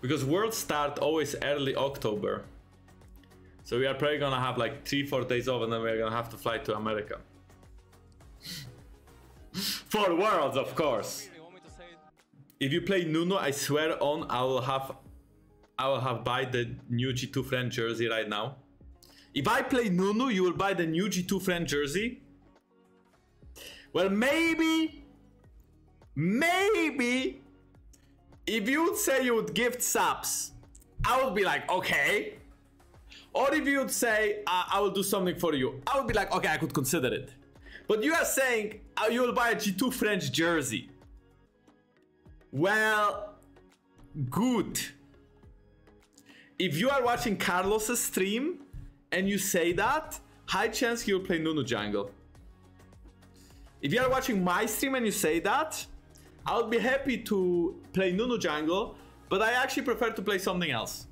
Because Worlds start always early October. So we are probably gonna have like three, four days off and then we're gonna have to fly to America. For Worlds, of course. You want me to say it? If you play Nunu, I swear on, I will have, I will have buy the new G2 friend jersey right now. If I play Nunu, you will buy the new G2 friend jersey. Well, maybe, maybe, if you would say you would gift subs, I would be like, okay. Or if you would say, I, I will do something for you, I would be like, okay, I could consider it. But you are saying uh, you will buy a G2 French jersey. Well, good. If you are watching Carlos's stream and you say that, high chance he will play Nunu jungle. If you are watching my stream and you say that, I would be happy to play Nunu jungle, but I actually prefer to play something else.